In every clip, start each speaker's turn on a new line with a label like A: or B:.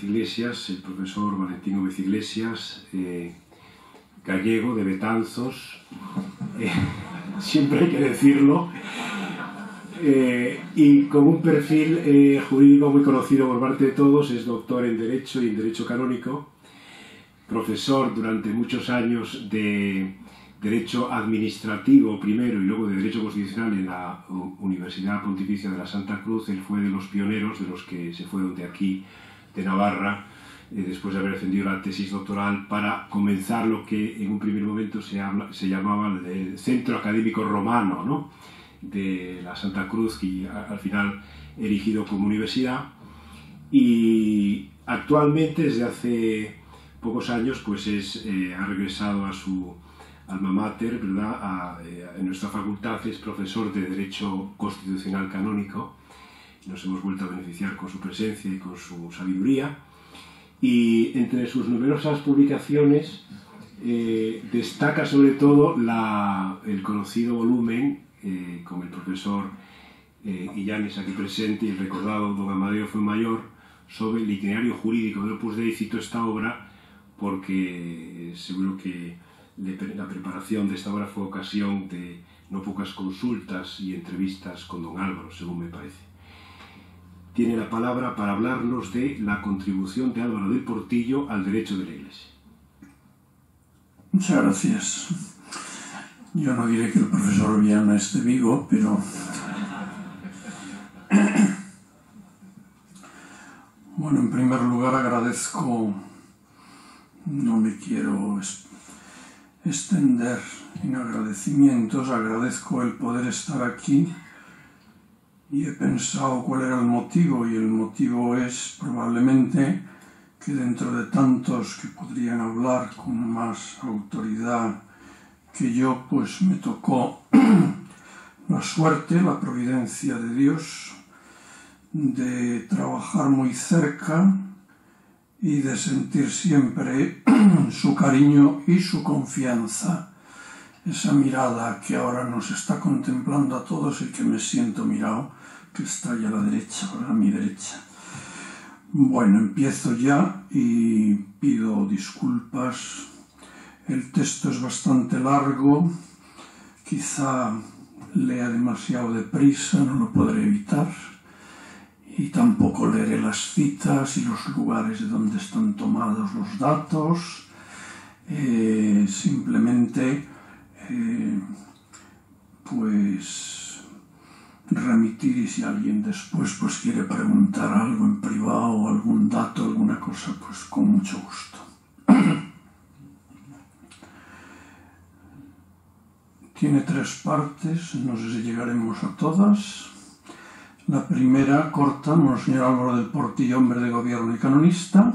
A: Gómez Iglesias, el profesor Valentino Gómez Iglesias, eh, gallego de Betanzos, eh, siempre hay que decirlo, eh, y con un perfil jurídico muy conocido por parte de todos, es doctor en Derecho y en Derecho Canónico, profesor durante muchos años de Derecho Administrativo primero y luego de Derecho Constitucional en la Universidad Pontificia de la Santa Cruz. Él fue de los pioneros, de los que se fueron de aquí, de Navarra, eh, después de haber defendido la tesis doctoral, para comenzar lo que en un primer momento se, se llamaba el Centro Académico Romano ¿no? de la Santa Cruz, que al final erigido como universidad. Y actualmente, desde hace pocos años, pues es, eh, ha regresado a su alma mater, ¿verdad? Eh, en nuestra facultad es profesor de Derecho Constitucional Canónico. Nos hemos vuelto a beneficiar con su presencia y con su sabiduría. Y entre sus numerosas publicaciones eh, destaca sobre todo el conocido volumen eh, con el profesor eh, Illanes aquí presente y el recordado don Amadeo Fuenmayor sobre el itinerario jurídico del Opus Dei. Cito esta obra porque seguro que la preparación de esta obra fue ocasión de no pocas consultas y entrevistas con don Álvaro, según me parece. Tiene la palabra para hablarnos de la contribución de Álvaro del Portillo al derecho de la Iglesia.
B: Muchas gracias. Yo no diré que el profesor Viana es de Vigo, pero bueno, en primer lugar agradezco, no me quiero extender en agradecimientos. Agradezco el poder estar aquí y he pensado cuál era el motivo y el motivo es probablemente que dentro de tantos que podrían hablar con más autoridad que yo, pues me tocó la suerte, la providencia de Dios de trabajar muy cerca y de sentir siempre su cariño y su confianza. Esa mirada que ahora nos está contemplando a todos y que me siento mirado, que está ahí a la derecha, a mi derecha. Bueno, empiezo ya y pido disculpas. El texto es bastante largo, quizá lea demasiado deprisa, no lo podré evitar y tampoco leeré las citas y los lugares de donde están tomados los datos. Eh, simplemente, eh, pues, remitir y si alguien después pues quiere preguntar algo en privado algún dato, alguna cosa, pues con mucho gusto. Tiene tres partes, no sé si llegaremos a todas. La primera, corta, Monseñor Álvaro del Portillo, hombre de gobierno y canonista.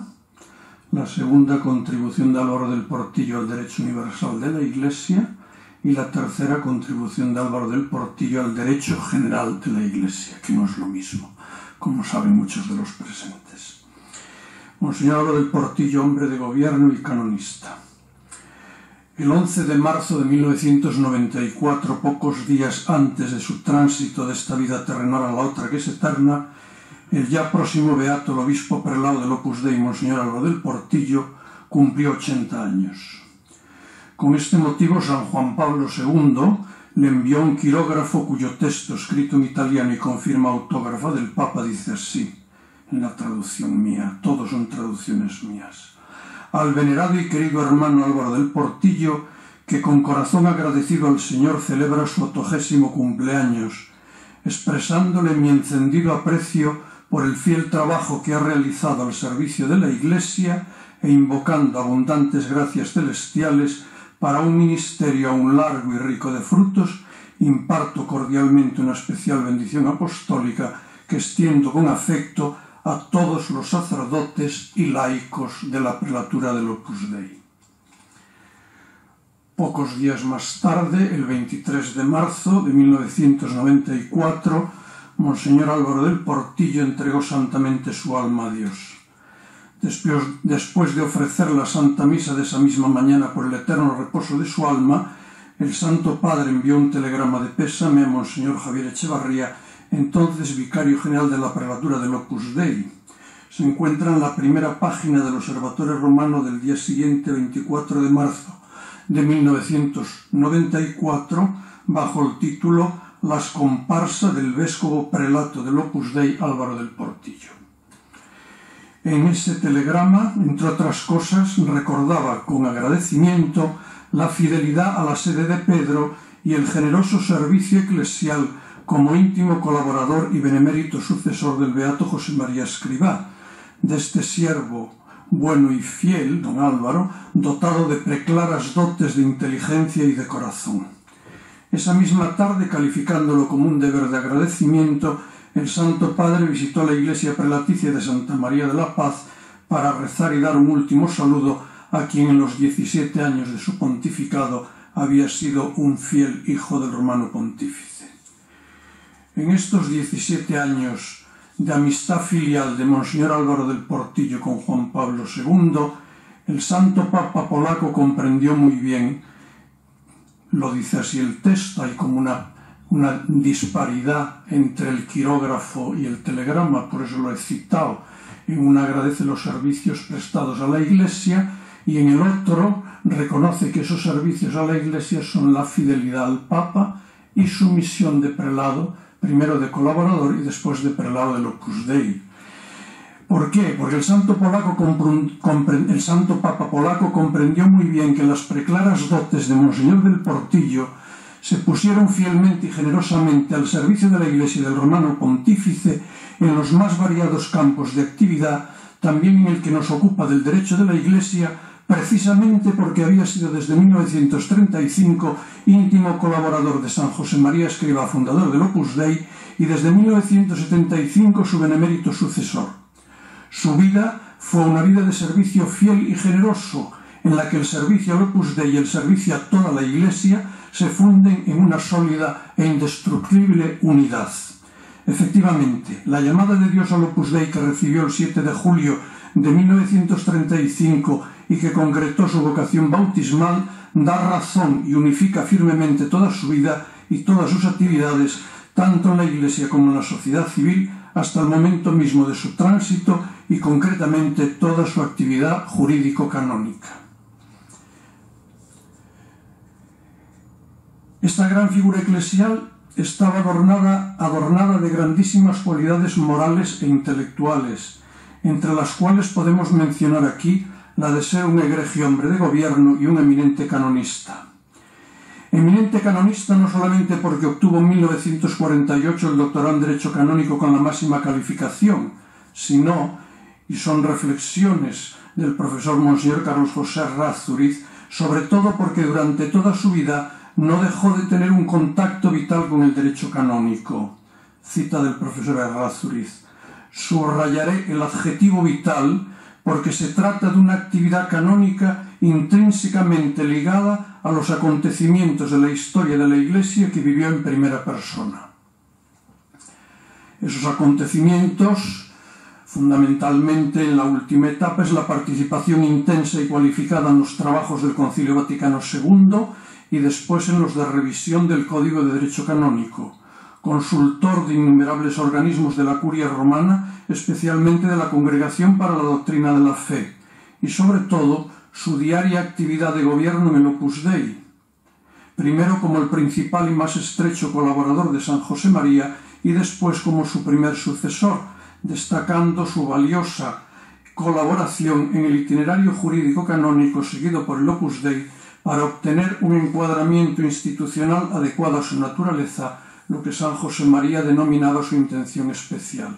B: La segunda, contribución de Álvaro del Portillo al derecho universal de la Iglesia. Y la tercera, contribución de Álvaro del Portillo al derecho general de la Iglesia, que no es lo mismo, como saben muchos de los presentes. Monseñor Álvaro del Portillo, hombre de gobierno y canonista. El 11 de marzo de 1994, pocos días antes de su tránsito de esta vida terrenal a la otra que es eterna, el ya próximo beato, el obispo prelado del Opus Dei, Monseñor Álvaro del Portillo, cumplió 80 años. Con este motivo, San Juan Pablo II le envió un quirógrafo cuyo texto, escrito en italiano y con firma autógrafa del Papa, dice así, en la traducción mía, todos son traducciones mías. Al venerado y querido hermano Álvaro del Portillo, que con corazón agradecido al Señor celebra su octogésimo cumpleaños, expresándole mi encendido aprecio por el fiel trabajo que ha realizado al servicio de la Iglesia e invocando abundantes gracias celestiales para un ministerio aún largo y rico de frutos, imparto cordialmente una especial bendición apostólica que extiendo con afecto a todos los sacerdotes y laicos de la prelatura del Opus Dei. Pocos días más tarde, el 23 de marzo de 1994, Monseñor Álvaro del Portillo entregó santamente su alma a Dios. Después de ofrecer la Santa Misa de esa misma mañana por el eterno reposo de su alma, el Santo Padre envió un telegrama de pésame a Monseñor Javier Echevarría entonces vicario general de la prelatura del Opus Dei. se encuentra en la primera página del Observatorio Romano del día siguiente, 24 de marzo de 1994, bajo el título Las comparsas del Vescovo Prelato del Opus Dei Álvaro del Portillo. En ese telegrama, entre otras cosas, recordaba con agradecimiento la fidelidad a la sede de Pedro y el generoso servicio eclesial como íntimo colaborador y benemérito sucesor del beato José María Escribá, de este siervo bueno y fiel, don Álvaro, dotado de preclaras dotes de inteligencia y de corazón. Esa misma tarde, calificándolo como un deber de agradecimiento, el Santo Padre visitó la iglesia prelaticia de Santa María de la Paz para rezar y dar un último saludo a quien en los 17 años de su pontificado había sido un fiel hijo del romano pontífice. En estos 17 años de amistad filial de Monseñor Álvaro del Portillo con Juan Pablo II, el santo Papa polaco comprendió muy bien, lo dice así el texto, hay como una, una disparidad entre el quirógrafo y el telegrama, por eso lo he citado. En uno agradece los servicios prestados a la Iglesia y en el otro reconoce que esos servicios a la Iglesia son la fidelidad al Papa y su misión de prelado primero de colaborador y después de prelado del Opus Dei. ¿Por qué? Porque el santo, polaco el santo Papa polaco comprendió muy bien que las preclaras dotes de Monseñor del Portillo se pusieron fielmente y generosamente al servicio de la Iglesia del romano pontífice en los más variados campos de actividad, también en el que nos ocupa del derecho de la Iglesia, precisamente porque había sido desde 1935 íntimo colaborador de San José María Escriba, fundador del Opus Dei, y desde 1975 su benemérito sucesor. Su vida fue una vida de servicio fiel y generoso, en la que el servicio al Opus Dei y el servicio a toda la Iglesia se funden en una sólida e indestructible unidad. Efectivamente, la llamada de Dios al Opus Dei que recibió el 7 de julio de 1935 y que concretó su vocación bautismal, da razón y unifica firmemente toda su vida y todas sus actividades, tanto en la Iglesia como en la sociedad civil, hasta el momento mismo de su tránsito y concretamente toda su actividad jurídico-canónica. Esta gran figura eclesial estaba adornada, adornada de grandísimas cualidades morales e intelectuales, entre las cuales podemos mencionar aquí la de ser un egregio hombre de gobierno y un eminente canonista. Eminente canonista no solamente porque obtuvo en 1948 el doctorado en Derecho Canónico con la máxima calificación, sino, y son reflexiones del profesor Monseñor Carlos José Razuriz, sobre todo porque durante toda su vida no dejó de tener un contacto vital con el derecho canónico. Cita del profesor Razuriz subrayaré el adjetivo vital porque se trata de una actividad canónica intrínsecamente ligada a los acontecimientos de la historia de la Iglesia que vivió en primera persona. Esos acontecimientos, fundamentalmente en la última etapa, es la participación intensa y cualificada en los trabajos del Concilio Vaticano II y después en los de revisión del Código de Derecho Canónico, consultor de innumerables organismos de la curia romana, especialmente de la Congregación para la Doctrina de la Fe, y sobre todo su diaria actividad de gobierno en el Opus Dei, primero como el principal y más estrecho colaborador de San José María y después como su primer sucesor, destacando su valiosa colaboración en el itinerario jurídico canónico seguido por el Opus Dei para obtener un encuadramiento institucional adecuado a su naturaleza lo que San José María denominaba su intención especial.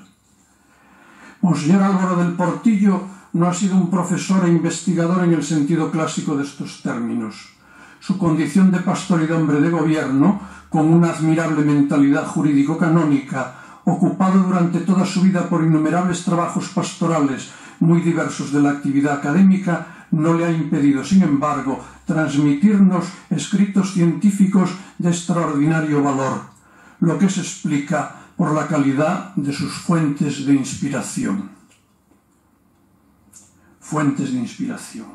B: Monseñor Álvaro del Portillo no ha sido un profesor e investigador en el sentido clásico de estos términos. Su condición de pastor y de hombre de gobierno, con una admirable mentalidad jurídico-canónica, ocupado durante toda su vida por innumerables trabajos pastorales muy diversos de la actividad académica, no le ha impedido, sin embargo, transmitirnos escritos científicos de extraordinario valor lo que se explica por la calidad de sus fuentes de inspiración. Fuentes de inspiración.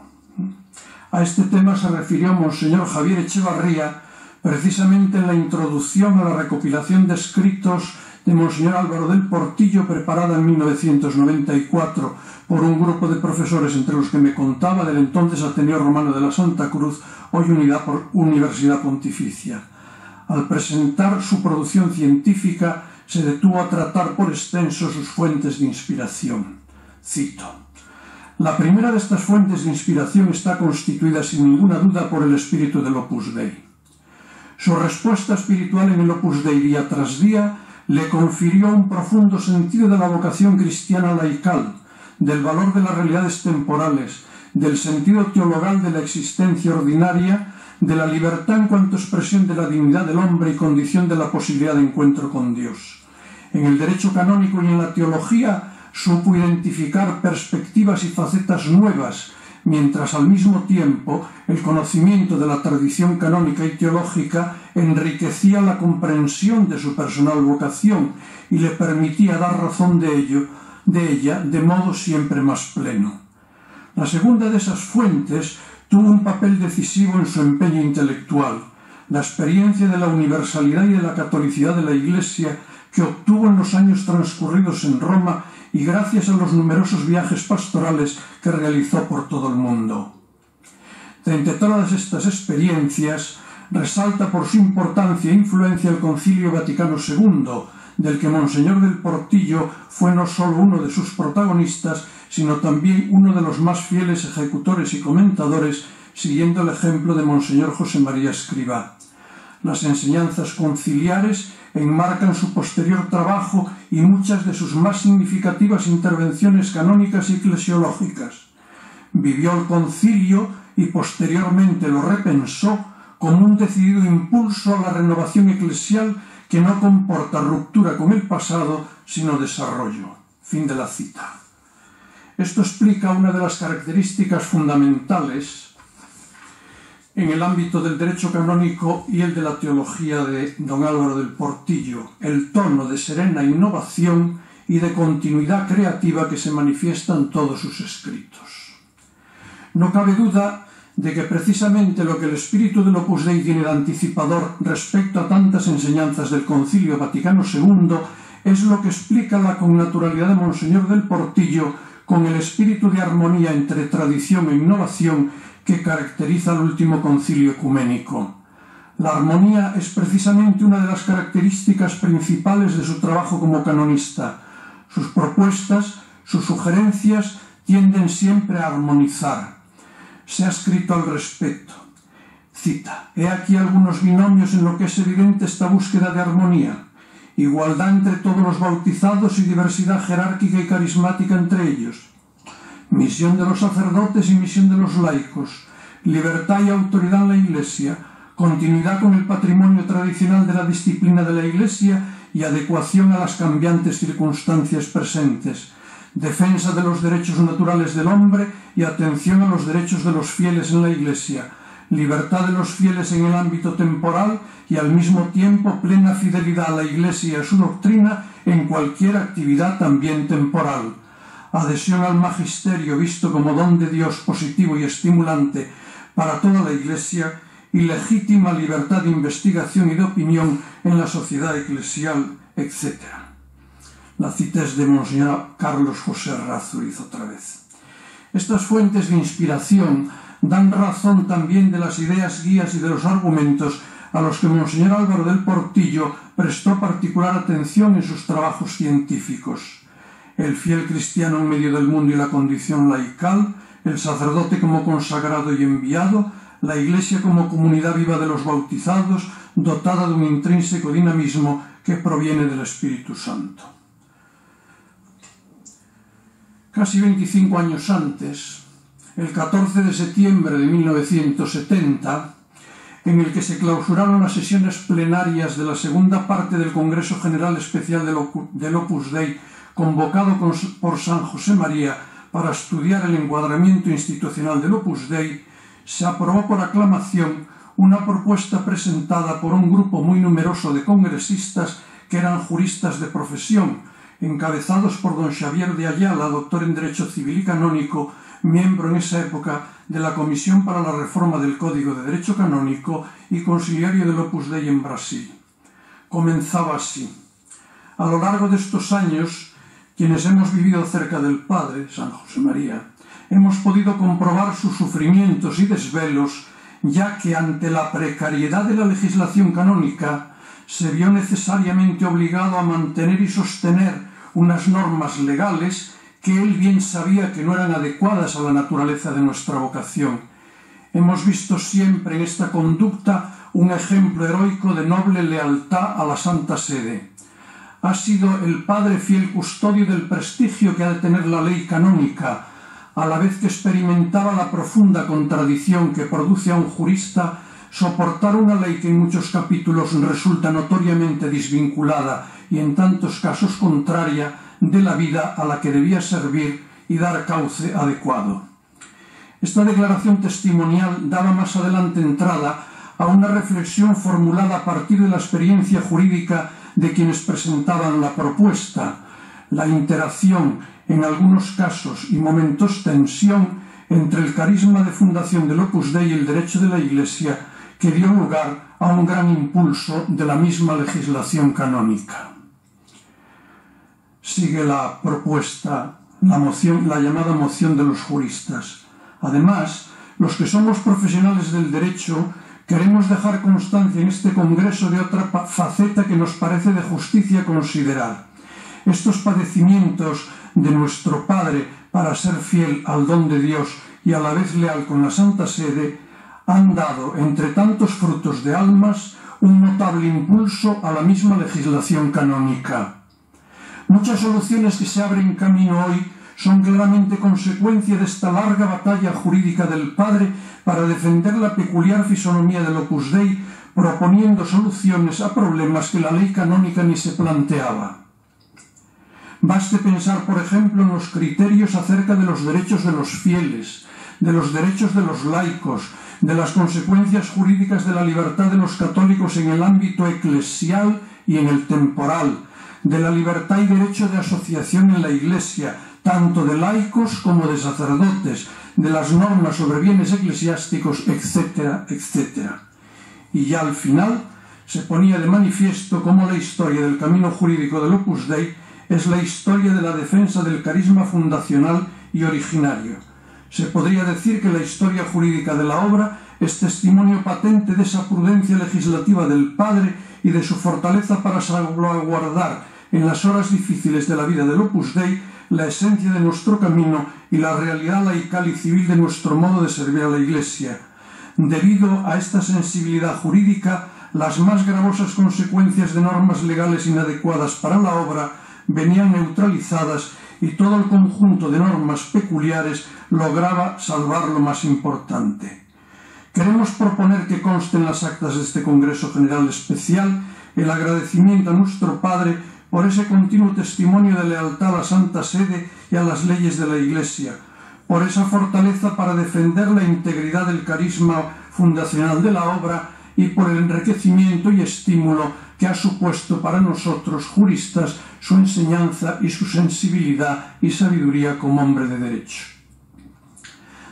B: A este tema se refirió Monseñor Javier Echevarría precisamente en la introducción a la recopilación de escritos de Monseñor Álvaro del Portillo, preparada en 1994 por un grupo de profesores entre los que me contaba del entonces Ateneo Romano de la Santa Cruz, hoy Unidad por Universidad Pontificia. Al presentar su producción científica, se detuvo a tratar por extenso sus fuentes de inspiración. Cito. La primera de estas fuentes de inspiración está constituida sin ninguna duda por el espíritu del Opus Dei. Su respuesta espiritual en el Opus Dei día tras día le confirió un profundo sentido de la vocación cristiana laical, del valor de las realidades temporales, del sentido teologal de la existencia ordinaria, de la libertad en cuanto expresión de la dignidad del hombre y condición de la posibilidad de encuentro con Dios. En el derecho canónico y en la teología supo identificar perspectivas y facetas nuevas, mientras al mismo tiempo el conocimiento de la tradición canónica y teológica enriquecía la comprensión de su personal vocación y le permitía dar razón de ello de ella de modo siempre más pleno. La segunda de esas fuentes tuvo un papel decisivo en su empeño intelectual, la experiencia de la universalidad y de la catolicidad de la Iglesia que obtuvo en los años transcurridos en Roma y gracias a los numerosos viajes pastorales que realizó por todo el mundo. Entre todas estas experiencias, resalta por su importancia e influencia el Concilio Vaticano II, del que Monseñor del Portillo fue no solo uno de sus protagonistas, sino también uno de los más fieles ejecutores y comentadores, siguiendo el ejemplo de Monseñor José María Escribá. Las enseñanzas conciliares enmarcan su posterior trabajo y muchas de sus más significativas intervenciones canónicas y eclesiológicas. Vivió el concilio y posteriormente lo repensó como un decidido impulso a la renovación eclesial que no comporta ruptura con el pasado, sino desarrollo. Fin de la cita. Esto explica una de las características fundamentales en el ámbito del derecho canónico y el de la teología de don Álvaro del Portillo, el tono de serena innovación y de continuidad creativa que se manifiesta en todos sus escritos. No cabe duda de que precisamente lo que el espíritu del Opus Dei tiene de anticipador respecto a tantas enseñanzas del Concilio Vaticano II es lo que explica la connaturalidad de Monseñor del Portillo con el espíritu de armonía entre tradición e innovación que caracteriza al último concilio ecuménico. La armonía es precisamente una de las características principales de su trabajo como canonista. Sus propuestas, sus sugerencias tienden siempre a armonizar se ha escrito al respecto. Cita, he aquí algunos binomios en lo que es evidente esta búsqueda de armonía, igualdad entre todos los bautizados y diversidad jerárquica y carismática entre ellos, misión de los sacerdotes y misión de los laicos, libertad y autoridad en la Iglesia, continuidad con el patrimonio tradicional de la disciplina de la Iglesia y adecuación a las cambiantes circunstancias presentes, defensa de los derechos naturales del hombre y atención a los derechos de los fieles en la Iglesia, libertad de los fieles en el ámbito temporal y al mismo tiempo plena fidelidad a la Iglesia y a su doctrina en cualquier actividad también temporal, adhesión al magisterio visto como don de Dios positivo y estimulante para toda la Iglesia y legítima libertad de investigación y de opinión en la sociedad eclesial, etc. La cita es de Monseñor Carlos José Razuriz otra vez. Estas fuentes de inspiración dan razón también de las ideas guías y de los argumentos a los que Monseñor Álvaro del Portillo prestó particular atención en sus trabajos científicos. El fiel cristiano en medio del mundo y la condición laical, el sacerdote como consagrado y enviado, la Iglesia como comunidad viva de los bautizados, dotada de un intrínseco dinamismo que proviene del Espíritu Santo. Casi 25 años antes, el 14 de septiembre de 1970, en el que se clausuraron las sesiones plenarias de la segunda parte del Congreso General Especial del Opus Dei, convocado por San José María para estudiar el encuadramiento institucional del Opus Dei, se aprobó por aclamación una propuesta presentada por un grupo muy numeroso de congresistas que eran juristas de profesión, encabezados por don Xavier de Ayala, doctor en Derecho Civil y Canónico, miembro en esa época de la Comisión para la Reforma del Código de Derecho Canónico y consiliario del Opus Dei en Brasil. Comenzaba así. A lo largo de estos años, quienes hemos vivido cerca del Padre, San José María, hemos podido comprobar sus sufrimientos y desvelos, ya que ante la precariedad de la legislación canónica se vio necesariamente obligado a mantener y sostener unas normas legales que él bien sabía que no eran adecuadas a la naturaleza de nuestra vocación. Hemos visto siempre en esta conducta un ejemplo heroico de noble lealtad a la Santa Sede. Ha sido el padre fiel custodio del prestigio que ha de tener la ley canónica, a la vez que experimentaba la profunda contradicción que produce a un jurista soportar una ley que en muchos capítulos resulta notoriamente desvinculada y en tantos casos contraria de la vida a la que debía servir y dar cauce adecuado. Esta declaración testimonial daba más adelante entrada a una reflexión formulada a partir de la experiencia jurídica de quienes presentaban la propuesta, la interacción, en algunos casos y momentos tensión entre el carisma de fundación del Opus Dei y el derecho de la Iglesia que dio lugar a un gran impulso de la misma legislación canónica sigue la propuesta, la, moción, la llamada moción de los juristas. Además, los que somos profesionales del derecho queremos dejar constancia en este Congreso de otra faceta que nos parece de justicia considerar. Estos padecimientos de nuestro Padre para ser fiel al don de Dios y a la vez leal con la Santa Sede han dado, entre tantos frutos de almas, un notable impulso a la misma legislación canónica. Muchas soluciones que se abren camino hoy son claramente consecuencia de esta larga batalla jurídica del padre para defender la peculiar fisonomía del Opus Dei, proponiendo soluciones a problemas que la ley canónica ni se planteaba. Baste pensar, por ejemplo, en los criterios acerca de los derechos de los fieles, de los derechos de los laicos, de las consecuencias jurídicas de la libertad de los católicos en el ámbito eclesial y en el temporal, de la libertad y derecho de asociación en la Iglesia, tanto de laicos como de sacerdotes, de las normas sobre bienes eclesiásticos, etcétera, etcétera. Y ya al final se ponía de manifiesto cómo la historia del camino jurídico del Opus Dei es la historia de la defensa del carisma fundacional y originario. Se podría decir que la historia jurídica de la obra es testimonio patente de esa prudencia legislativa del Padre y de su fortaleza para salvaguardar en las horas difíciles de la vida del Opus Dei la esencia de nuestro camino y la realidad laical y civil de nuestro modo de servir a la Iglesia. Debido a esta sensibilidad jurídica, las más gravosas consecuencias de normas legales inadecuadas para la obra venían neutralizadas y todo el conjunto de normas peculiares lograba salvar lo más importante. Queremos proponer que conste en las actas de este Congreso General Especial el agradecimiento a nuestro Padre por ese continuo testimonio de lealtad a la Santa Sede y a las leyes de la Iglesia, por esa fortaleza para defender la integridad del carisma fundacional de la obra y por el enriquecimiento y estímulo que ha supuesto para nosotros, juristas, su enseñanza y su sensibilidad y sabiduría como hombre de derecho.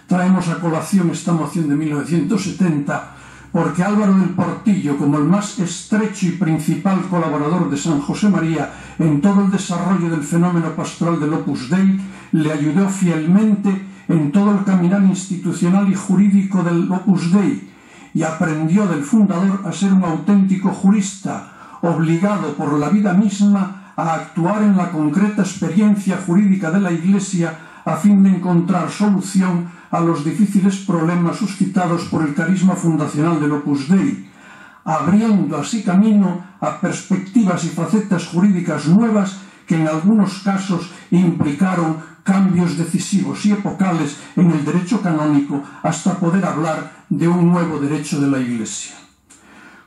B: Traemos a colación esta moción de 1970 porque Álvaro del Portillo, como el más estrecho y principal colaborador de San José María en todo el desarrollo del fenómeno pastoral del Opus Dei, le ayudó fielmente en todo el caminar institucional y jurídico del Opus Dei y aprendió del fundador a ser un auténtico jurista, obligado por la vida misma a actuar en la concreta experiencia jurídica de la Iglesia a fin de encontrar solución a los difíciles problemas suscitados por el carisma fundacional del Opus Dei, abriendo así camino a perspectivas y facetas jurídicas nuevas que en algunos casos implicaron cambios decisivos y epocales en el derecho canónico hasta poder hablar de un nuevo derecho de la Iglesia.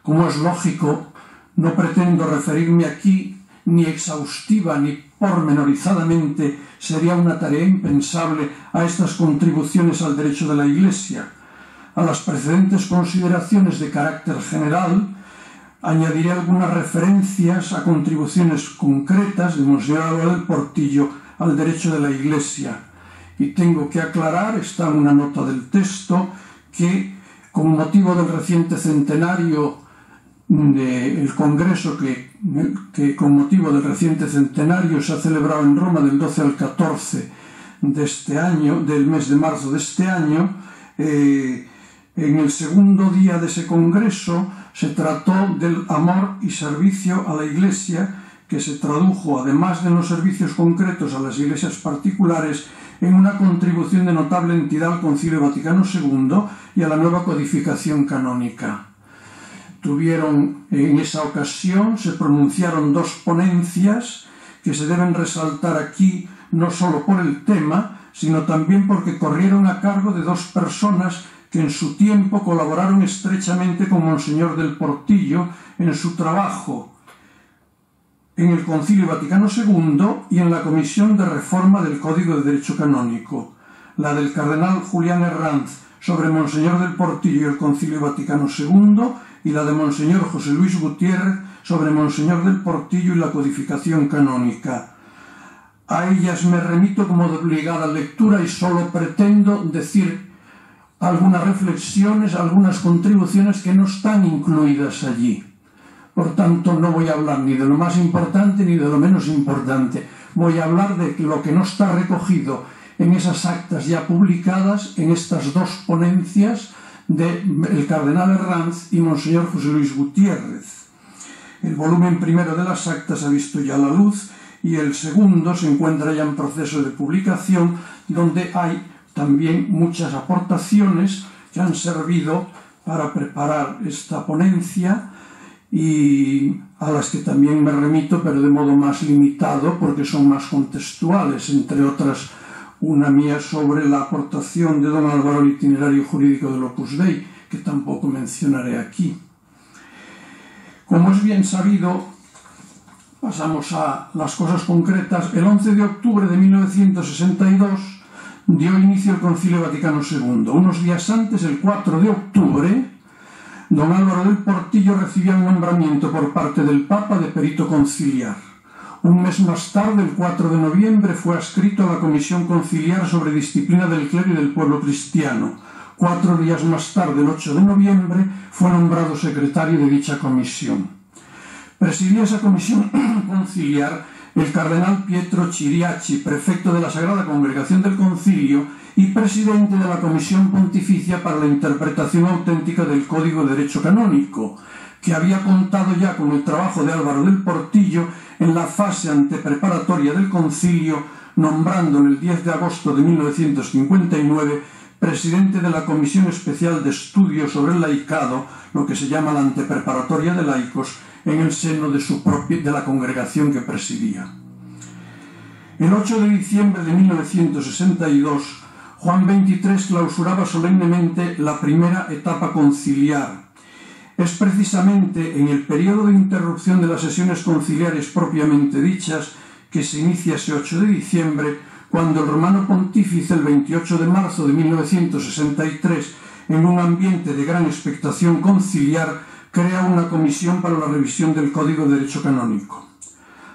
B: Como es lógico, no pretendo referirme aquí ni exhaustiva ni pormenorizadamente sería una tarea impensable a estas contribuciones al derecho de la Iglesia. A las precedentes consideraciones de carácter general, añadiré algunas referencias a contribuciones concretas de Monseñor del Portillo al derecho de la Iglesia. Y tengo que aclarar, está una nota del texto, que con motivo del reciente centenario del Congreso que, que, con motivo del reciente centenario se ha celebrado en Roma del 12 al 14 de este año, del mes de marzo de este año, eh, en el segundo día de ese Congreso se trató del amor y servicio a la Iglesia, que se tradujo, además de los servicios concretos a las iglesias particulares, en una contribución de notable entidad al Concilio Vaticano II y a la nueva codificación canónica. Tuvieron en esa ocasión, se pronunciaron dos ponencias que se deben resaltar aquí no solo por el tema, sino también porque corrieron a cargo de dos personas que en su tiempo colaboraron estrechamente con Monseñor del Portillo en su trabajo en el Concilio Vaticano II y en la Comisión de Reforma del Código de Derecho Canónico, la del cardenal Julián Herranz sobre Monseñor del Portillo y el Concilio Vaticano II y la de Monseñor José Luis Gutiérrez sobre Monseñor del Portillo y la codificación canónica. A ellas me remito como obligada lectura y solo pretendo decir algunas reflexiones, algunas contribuciones que no están incluidas allí. Por tanto, no voy a hablar ni de lo más importante ni de lo menos importante. Voy a hablar de lo que no está recogido en esas actas ya publicadas, en estas dos ponencias del cardenal Herranz y Monseñor José Luis Gutiérrez. El volumen primero de las actas ha visto ya la luz y el segundo se encuentra ya en proceso de publicación, donde hay también muchas aportaciones que han servido para preparar esta ponencia y a las que también me remito, pero de modo más limitado, porque son más contextuales, entre otras una mía sobre la aportación de don Álvaro al itinerario jurídico del Opus Dei, que tampoco mencionaré aquí. Como es bien sabido, pasamos a las cosas concretas. El 11 de octubre de 1962 dio inicio el Concilio Vaticano II. Unos días antes, el 4 de octubre, don Álvaro del Portillo recibió el nombramiento por parte del Papa de perito conciliar. Un mes más tarde, el 4 de noviembre, fue adscrito a la Comisión Conciliar sobre Disciplina del Clero y del Pueblo Cristiano. Cuatro días más tarde, el 8 de noviembre, fue nombrado secretario de dicha comisión. Presidía esa comisión conciliar el cardenal Pietro Chiriachi, prefecto de la Sagrada Congregación del Concilio, y presidente de la Comisión Pontificia para la Interpretación Auténtica del Código de Derecho Canónico, que había contado ya con el trabajo de Álvaro del Portillo en la fase antepreparatoria del concilio, nombrando en el 10 de agosto de 1959 presidente de la Comisión Especial de Estudios sobre el Laicado, lo que se llama la antepreparatoria de laicos, en el seno de, su propia, de la congregación que presidía. El 8 de diciembre de 1962 Juan XXIII clausuraba solemnemente la primera etapa conciliar. Es precisamente en el periodo de interrupción de las sesiones conciliares propiamente dichas, que se inicia ese 8 de diciembre, cuando el romano pontífice, el 28 de marzo de 1963, en un ambiente de gran expectación conciliar, crea una comisión para la revisión del Código de Derecho Canónico.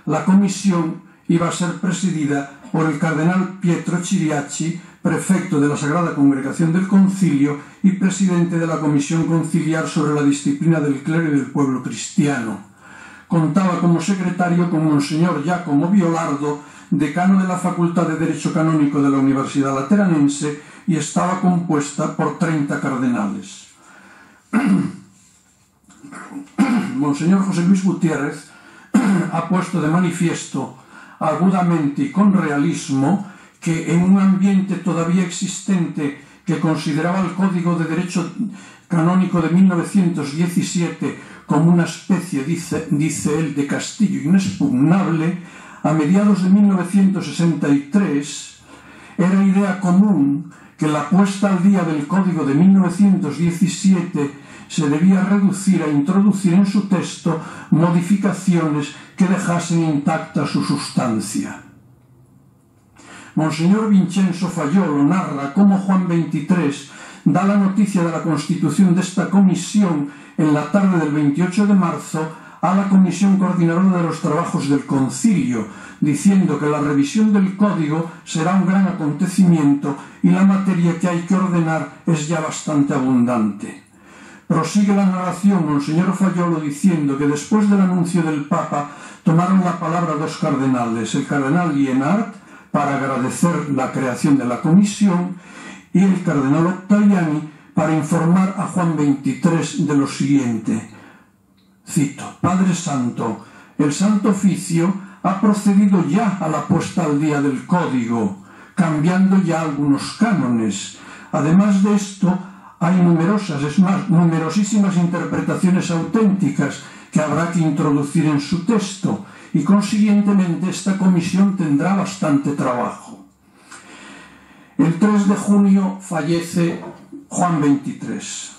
B: La comisión iba a ser presidida por el cardenal Pietro Chiriachi, prefecto de la Sagrada Congregación del Concilio y presidente de la Comisión Conciliar sobre la Disciplina del Clero y del Pueblo Cristiano. Contaba como secretario con Monseñor Giacomo Violardo, decano de la Facultad de Derecho Canónico de la Universidad Lateranense, y estaba compuesta por 30 cardenales. Monseñor José Luis Gutiérrez ha puesto de manifiesto agudamente y con realismo que en un ambiente todavía existente que consideraba el Código de Derecho Canónico de 1917 como una especie, dice, dice él, de castillo inexpugnable, a mediados de 1963 era idea común que la puesta al día del Código de 1917 se debía reducir a introducir en su texto modificaciones que dejasen intacta su sustancia. Monseñor Vincenzo Fayolo narra cómo Juan XXIII da la noticia de la constitución de esta comisión en la tarde del 28 de marzo a la comisión coordinadora de los trabajos del concilio, diciendo que la revisión del código será un gran acontecimiento y la materia que hay que ordenar es ya bastante abundante. Prosigue la narración Monseñor Fayolo diciendo que después del anuncio del Papa tomaron la palabra dos cardenales, el cardenal Lienart para agradecer la creación de la comisión y el cardenal Octaviani para informar a Juan XXIII de lo siguiente. Cito, Padre Santo, el Santo Oficio ha procedido ya a la puesta al día del código, cambiando ya algunos cánones. Además de esto, hay numerosas, es más, numerosísimas interpretaciones auténticas que habrá que introducir en su texto y consiguientemente esta comisión tendrá bastante trabajo. El 3 de junio fallece Juan XXIII.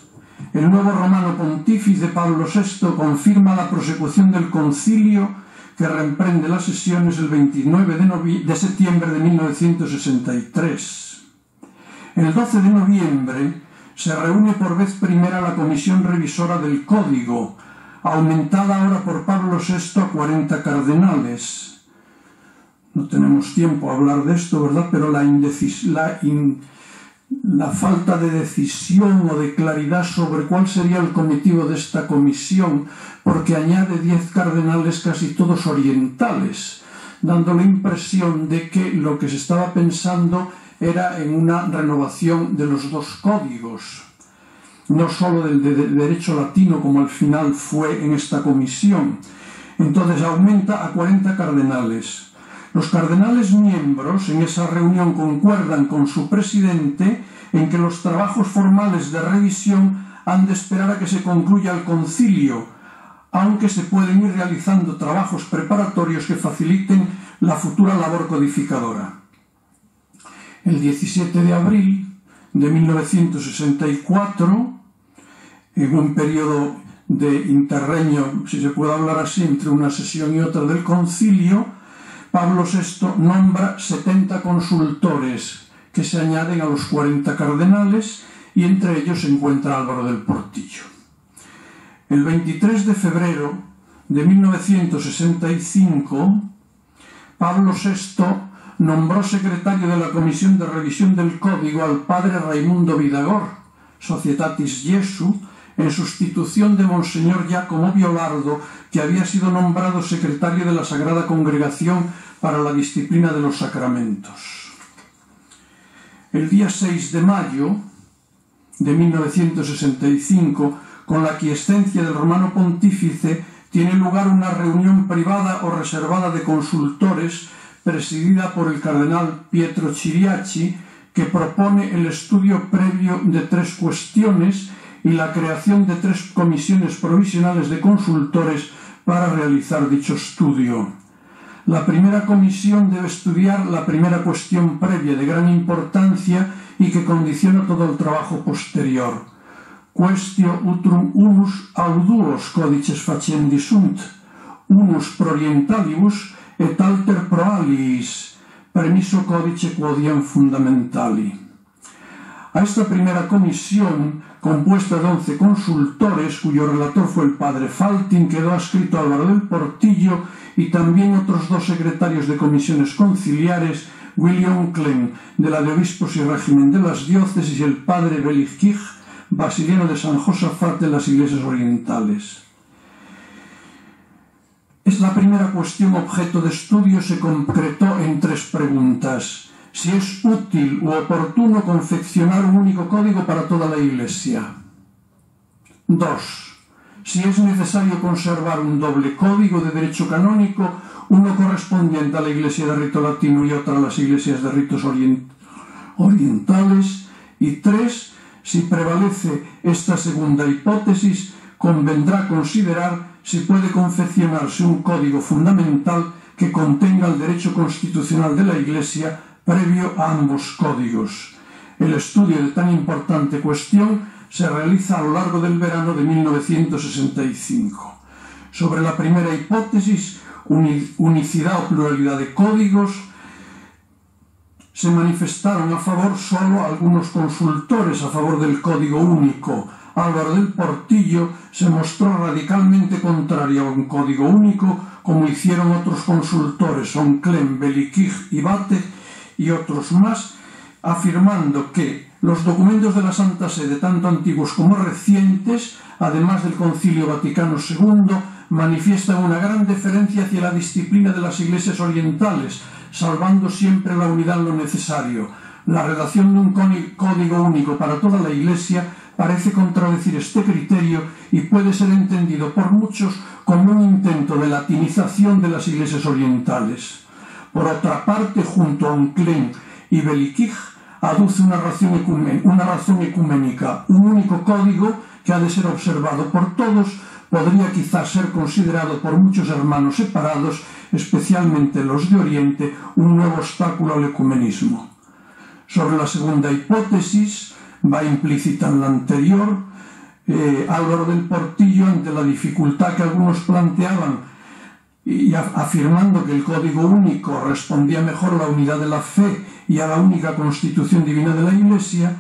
B: El nuevo romano pontífice Pablo VI confirma la prosecución del concilio que reemprende las sesiones el 29 de, de septiembre de 1963. El 12 de noviembre se reúne por vez primera la comisión revisora del Código, aumentada ahora por Pablo VI a 40 cardenales. No tenemos tiempo a hablar de esto, ¿verdad? Pero la, falta de decisión o de claridad sobre cuál sería el cometido de esta comisión, porque añade 10 cardenales casi todos orientales, dando la impresión de que lo que se estaba pensando era en una renovación de los dos códigos no sólo del, del derecho latino como al final fue en esta comisión. Entonces aumenta a 40 cardenales. Los cardenales miembros en esa reunión concuerdan con su presidente en que los trabajos formales de revisión han de esperar a que se concluya el concilio, aunque se pueden ir realizando trabajos preparatorios que faciliten la futura labor codificadora. El 17 de abril de 1964, en un periodo de interreño, si se puede hablar así, entre una sesión y otra del concilio, Pablo VI nombra 70 consultores que se añaden a los 40 cardenales y entre ellos se encuentra Álvaro del Portillo. El 23 de febrero de 1965, Pablo VI nombró secretario de la Comisión de Revisión del Código al padre Raimundo Vidagor, Societatis Jesu, en sustitución de Monseñor Giacomo Violardo, que había sido nombrado secretario de la Sagrada Congregación para la disciplina de los sacramentos. El día 6 de mayo de 1965, con la quiescencia del romano pontífice, tiene lugar una reunión privada o reservada de consultores presidida por el cardenal Pietro Chiriachi, que propone el estudio previo de tres cuestiones y la creación de tres comisiones provisionales de consultores para realizar dicho estudio. La primera comisión debe estudiar la primera cuestión previa de gran importancia y que condiciona todo el trabajo posterior. Questio utrum unus auduos codices facendi sunt, unus prorientalibus et alter proalis, permiso codice quodiam fundamentali. A esta primera comisión, compuesta de once consultores, cuyo relator fue el padre Faltin, quedó adscrito Álvaro del Portillo y también otros dos secretarios de comisiones conciliares, William Klein, de la de Obispos y Régimen de las Diócesis, y el padre Belikij, basiliano de San Josafat de las Iglesias Orientales. Es la primera cuestión objeto de estudio se concretó en tres preguntas si es útil u oportuno confeccionar un único código para toda la Iglesia. 2. Si es necesario conservar un doble código de derecho canónico, uno correspondiente a la Iglesia de rito latino y otro a las iglesias de ritos orientales. Y 3. Si prevalece esta segunda hipótesis, convendrá considerar si puede confeccionarse un código fundamental que contenga el derecho constitucional de la Iglesia previo a ambos códigos. El estudio de tan importante cuestión se realiza a lo largo del verano de 1965. Sobre la primera hipótesis, unicidad o pluralidad de códigos, se manifestaron a favor solo algunos consultores a favor del código único. Álvaro del Portillo se mostró radicalmente contrario a un código único, como hicieron otros consultores, son Clem, Belikij y Bate, y otros más, afirmando que Los documentos de la Santa Sede, tanto antiguos como recientes, además del Concilio Vaticano II, manifiestan una gran deferencia hacia la disciplina de las iglesias orientales, salvando siempre la unidad en lo necesario. La redacción de un código único para toda la Iglesia parece contradecir este criterio y puede ser entendido por muchos como un intento de latinización de las iglesias orientales. Por otra parte, junto a Unclén y Belikij, aduce una razón, ecuménica, un único código que ha de ser observado por todos, podría quizás ser considerado por muchos hermanos separados, especialmente los de Oriente, un nuevo obstáculo al ecumenismo. Sobre la segunda hipótesis, va implícita en la anterior. Eh, Álvaro del Portillo, ante la dificultad que algunos planteaban y afirmando que el código único respondía mejor a la unidad de la fe y a la única constitución divina de la Iglesia,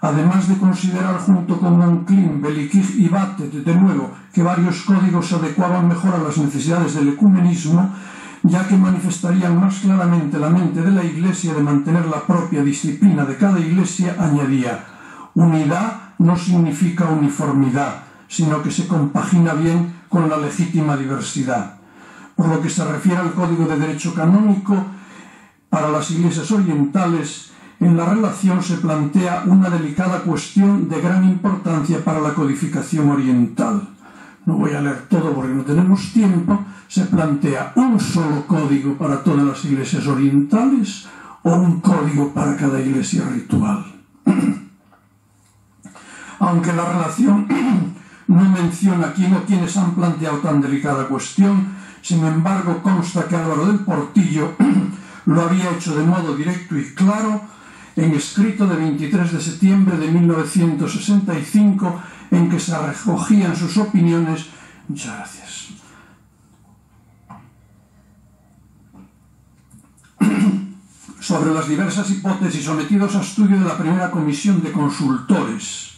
B: además de considerar junto con Monclin, Belikij y Batet, de nuevo, que varios códigos se adecuaban mejor a las necesidades del ecumenismo, ya que manifestarían más claramente la mente de la Iglesia de mantener la propia disciplina de cada Iglesia, añadía, unidad no significa uniformidad, sino que se compagina bien con la legítima diversidad. Por lo que se refiere al Código de Derecho Canónico, para las iglesias orientales, en la relación se plantea una delicada cuestión de gran importancia para la codificación oriental. No voy a leer todo porque no tenemos tiempo. Se plantea un solo código para todas las iglesias orientales o un código para cada iglesia ritual. Aunque la relación no menciona quién o quiénes han planteado tan delicada cuestión, sin embargo, consta que Álvaro del Portillo lo había hecho de modo directo y claro en escrito de 23 de septiembre de 1965 en que se recogían sus opiniones. Muchas gracias. sobre las diversas hipótesis sometidos a estudio de la primera comisión de consultores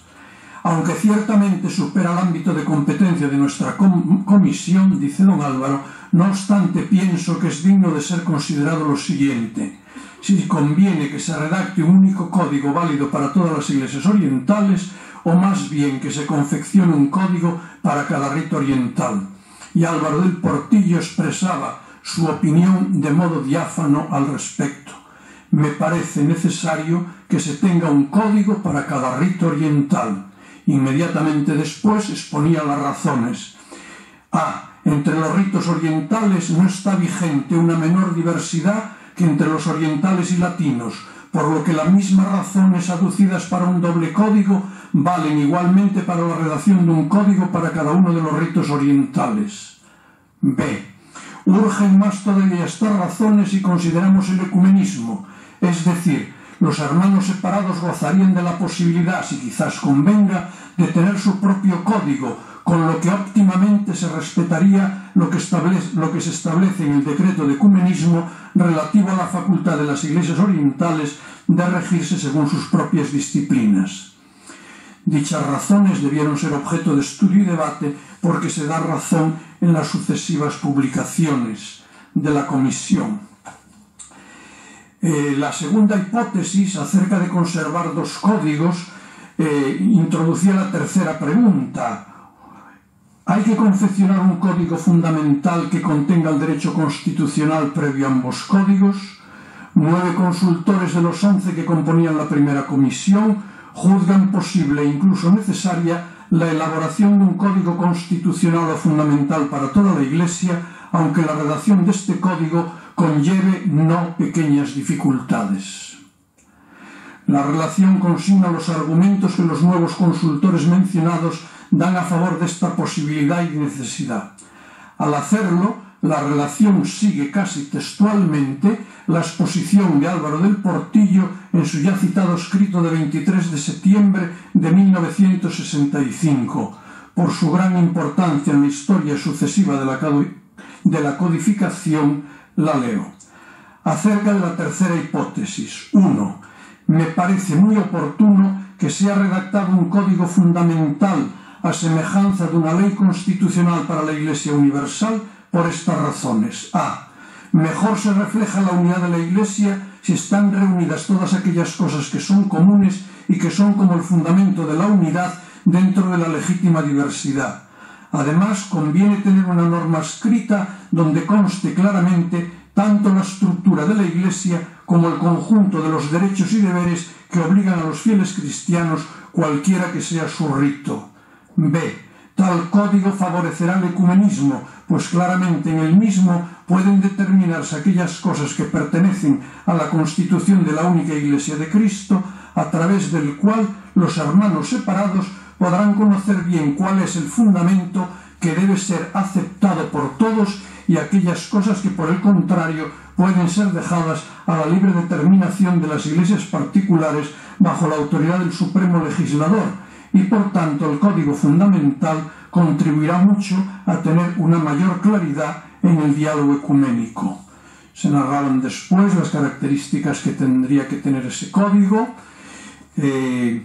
B: aunque ciertamente supera el ámbito de competencia de nuestra comisión, dice don Álvaro, no obstante pienso que es digno de ser considerado lo siguiente. Si conviene que se redacte un único código válido para todas las iglesias orientales, o más bien que se confeccione un código para cada rito oriental. Y Álvaro del Portillo expresaba su opinión de modo diáfano al respecto. Me parece necesario que se tenga un código para cada rito oriental Inmediatamente después exponía las razones. A. Entre los ritos orientales no está vigente una menor diversidad que entre los orientales y latinos, por lo que las mismas razones aducidas para un doble código valen igualmente para la redacción de un código para cada uno de los ritos orientales. B. Urgen más todavía estas razones si consideramos el ecumenismo, es decir, los hermanos separados gozarían de la posibilidad, si quizás convenga, de tener su propio código, con lo que óptimamente se respetaría lo que, se establece en el decreto de ecumenismo relativo a la facultad de las iglesias orientales de regirse según sus propias disciplinas. Dichas razones debieron ser objeto de estudio y debate porque se da razón en las sucesivas publicaciones de la Comisión. Eh, la segunda hipótesis acerca de conservar dos códigos eh, introducía la tercera pregunta. ¿Hay que confeccionar un código fundamental que contenga el derecho constitucional previo a ambos códigos? Nueve consultores de los once que componían la primera comisión juzgan posible e incluso necesaria la elaboración de un código constitucional o fundamental para toda la Iglesia, aunque la redacción de este código conlleve no pequeñas dificultades. La relación consigna los argumentos que los nuevos consultores mencionados dan a favor de esta posibilidad y necesidad. Al hacerlo, la relación sigue casi textualmente la exposición de Álvaro del Portillo en su ya citado escrito de 23 de septiembre de 1965, por su gran importancia en la historia sucesiva de la, de la codificación la leo. Acerca de la tercera hipótesis. 1. Me parece muy oportuno que sea redactado un código fundamental a semejanza de una ley constitucional para la Iglesia Universal por estas razones. A. Mejor se refleja la unidad de la Iglesia si están reunidas todas aquellas cosas que son comunes y que son como el fundamento de la unidad dentro de la legítima diversidad. Además, conviene tener una norma escrita donde conste claramente tanto la estructura de la Iglesia como el conjunto de los derechos y deberes que obligan a los fieles cristianos cualquiera que sea su rito. B. Tal código favorecerá el ecumenismo, pues claramente en el mismo pueden determinarse aquellas cosas que pertenecen a la constitución de la única Iglesia de Cristo, a través del cual los hermanos separados podrán conocer bien cuál es el fundamento que debe ser aceptado por todos y aquellas cosas que por el contrario pueden ser dejadas a la libre determinación de las iglesias particulares bajo la autoridad del Supremo Legislador y por tanto el Código Fundamental contribuirá mucho a tener una mayor claridad en el diálogo ecuménico. Se narraban después las características que tendría que tener ese código eh,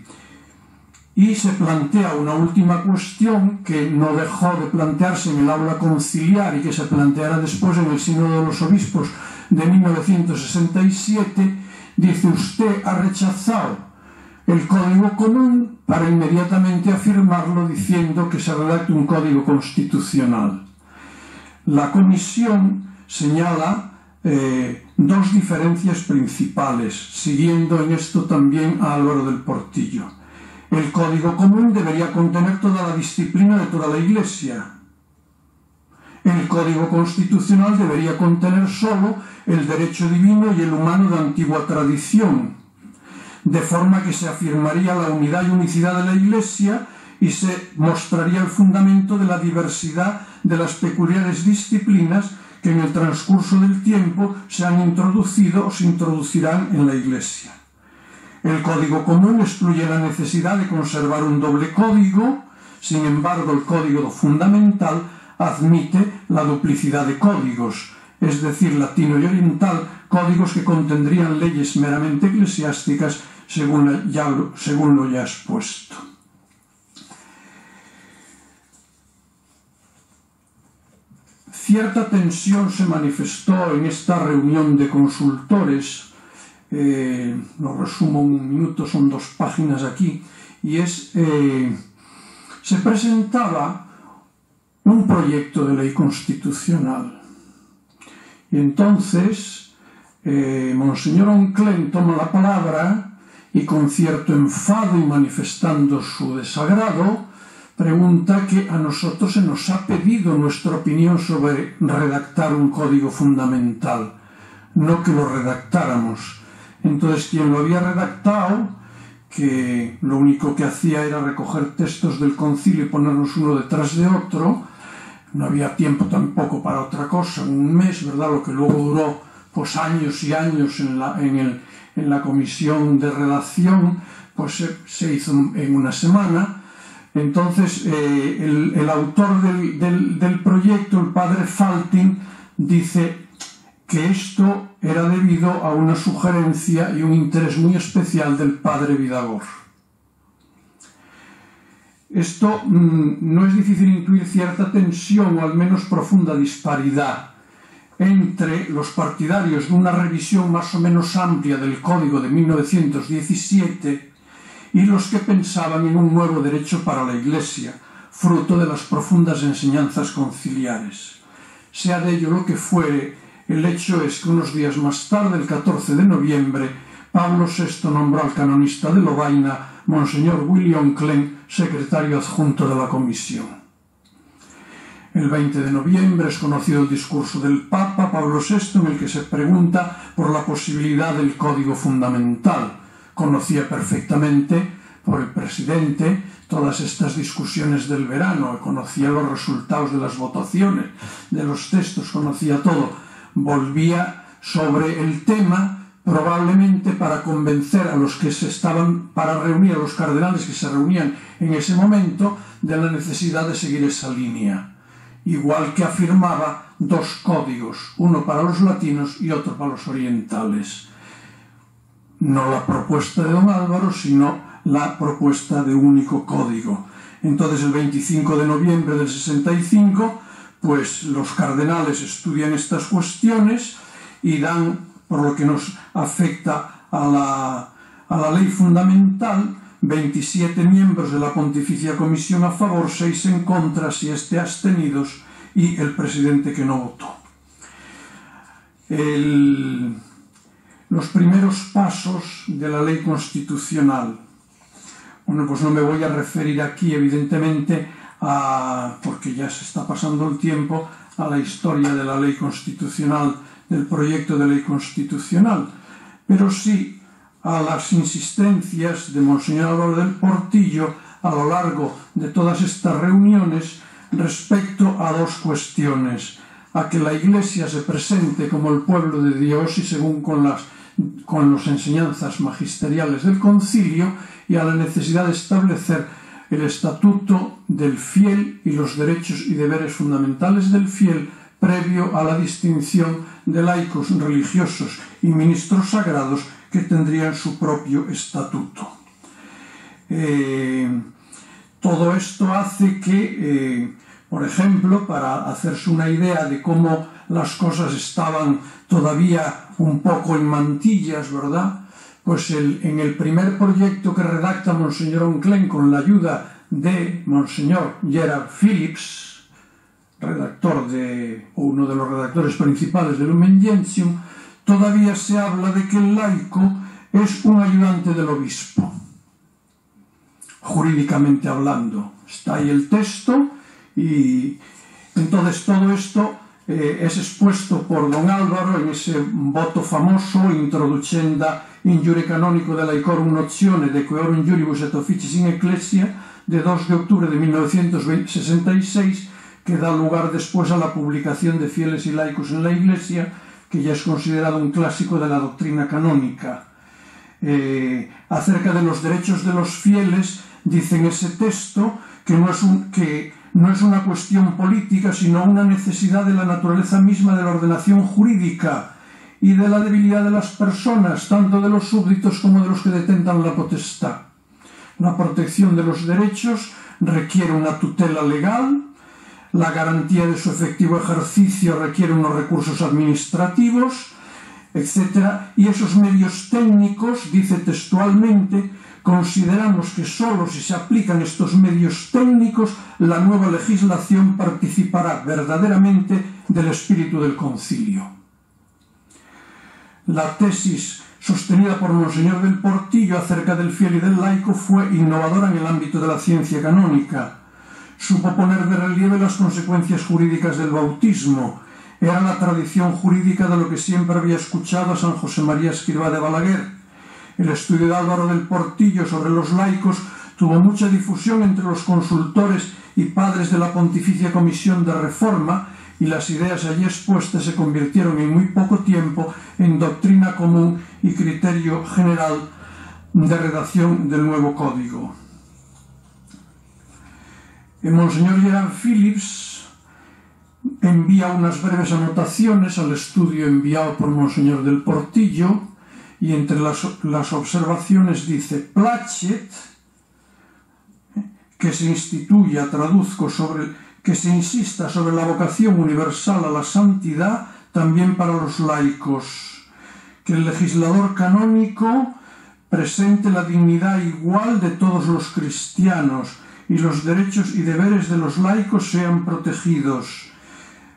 B: y se plantea una última cuestión que no dejó de plantearse en el aula conciliar y que se planteará después en el Sínodo de los Obispos de 1967. Dice, usted ha rechazado el código común para inmediatamente afirmarlo diciendo que se redacte un código constitucional. La comisión señala eh, dos diferencias principales, siguiendo en esto también a Álvaro del Portillo. El código común debería contener toda la disciplina de toda la Iglesia. El código constitucional debería contener solo el derecho divino y el humano de antigua tradición, de forma que se afirmaría la unidad y unicidad de la Iglesia y se mostraría el fundamento de la diversidad de las peculiares disciplinas que en el transcurso del tiempo se han introducido o se introducirán en la Iglesia. El código común excluye la necesidad de conservar un doble código, sin embargo el código fundamental admite la duplicidad de códigos, es decir, latino y oriental, códigos que contendrían leyes meramente eclesiásticas según, ya, según lo ya expuesto. Cierta tensión se manifestó en esta reunión de consultores, eh, lo resumo en un minuto, son dos páginas aquí, y es, eh, se presentaba un proyecto de ley constitucional. Y entonces, eh, Monseñor Onclen toma la palabra y con cierto enfado y manifestando su desagrado, pregunta que a nosotros se nos ha pedido nuestra opinión sobre redactar un código fundamental, no que lo redactáramos. Entonces quien lo había redactado, que lo único que hacía era recoger textos del concilio y ponernos uno detrás de otro, no había tiempo tampoco para otra cosa, un mes, ¿verdad? Lo que luego duró pues años y años en la, en el, en la comisión de redacción, pues se, hizo en una semana. Entonces, eh, el, autor del, del, proyecto, el padre Faltin, dice que esto era debido a una sugerencia y un interés muy especial del padre Vidagor. Esto mmm, no es difícil intuir cierta tensión o al menos profunda disparidad entre los partidarios de una revisión más o menos amplia del Código de 1917 y los que pensaban en un nuevo derecho para la Iglesia, fruto de las profundas enseñanzas conciliares. Sea de ello lo que fuere, el hecho es que unos días más tarde, el 14 de noviembre, Pablo VI nombró al canonista de Lovaina, Monseñor William Klein, secretario adjunto de la comisión. El 20 de noviembre es conocido el discurso del Papa Pablo VI en el que se pregunta por la posibilidad del código fundamental. Conocía perfectamente por el presidente todas estas discusiones del verano, conocía los resultados de las votaciones, de los textos, conocía todo. Volvía sobre el tema probablemente para convencer a los que se estaban, para reunir a los cardenales que se reunían en ese momento de la necesidad de seguir esa línea igual que afirmaba dos códigos, uno para los latinos y otro para los orientales. No la propuesta de don Álvaro, sino la propuesta de único código. Entonces, el 25 de noviembre del 65, pues los cardenales estudian estas cuestiones y dan, por lo que nos afecta a la, a la ley fundamental, 27 miembros de la Pontificia Comisión a favor, 6 en contra, 7 abstenidos y el presidente que no votó. El, los primeros pasos de la ley constitucional. Bueno, pues no me voy a referir aquí, evidentemente, a, porque ya se está pasando el tiempo, a la historia de la ley constitucional, del proyecto de ley constitucional, pero sí a las insistencias de Monseñor Álvaro del Portillo a lo largo de todas estas reuniones respecto a dos cuestiones, a que la Iglesia se presente como el pueblo de Dios y según con las con las enseñanzas magisteriales del concilio y a la necesidad de establecer el estatuto del fiel y los derechos y deberes fundamentales del fiel previo a la distinción de laicos religiosos y ministros sagrados que tendrían su propio estatuto. Eh, todo esto hace que, eh, por ejemplo, para hacerse una idea de cómo las cosas estaban todavía un poco en mantillas, ¿verdad? Pues el, en el primer proyecto que redacta Monseñor Onclen con la ayuda de Monseñor Gerard Phillips, redactor de, uno de los redactores principales del Lumen Gentium, todavía se habla de que el laico es un ayudante del obispo, jurídicamente hablando. Está ahí el texto y entonces todo esto eh, es expuesto por don Álvaro en ese voto famoso introducenda in jure canonico de laicorum nozione de quorum juribus et officis in ecclesia de 2 de octubre de 1966 que da lugar después a la publicación de Fieles y laicos en la Iglesia que ya es considerado un clásico de la doctrina canónica. Eh, acerca de los derechos de los fieles, dice en ese texto que no es un, que no es una cuestión política, sino una necesidad de la naturaleza misma de la ordenación jurídica y de la debilidad de las personas, tanto de los súbditos como de los que detentan la potestad. La protección de los derechos requiere una tutela legal, la garantía de su efectivo ejercicio requiere unos recursos administrativos, etc. Y esos medios técnicos, dice textualmente, consideramos que sólo si se aplican estos medios técnicos la nueva legislación participará verdaderamente del espíritu del concilio. La tesis sostenida por Monseñor del Portillo acerca del fiel y del laico fue innovadora en el ámbito de la ciencia canónica. Supo poner de relieve las consecuencias jurídicas del bautismo. Era la tradición jurídica de lo que siempre había escuchado a San José María Escriba de Balaguer el estudio de Álvaro del Portillo sobre los laicos tuvo mucha difusión entre los consultores y padres de la Pontificia Comisión de Reforma y las ideas allí expuestas se convirtieron en muy poco tiempo en doctrina común y criterio general de redacción del nuevo código. El Monseñor Gerard Phillips envía unas breves anotaciones al estudio enviado por Monseñor del Portillo y entre las, las observaciones dice placet que se instituya, traduzco sobre que se insista sobre la vocación universal a la santidad también para los laicos, que el legislador canónico presente la dignidad igual de todos los cristianos y los derechos y deberes de los laicos sean protegidos,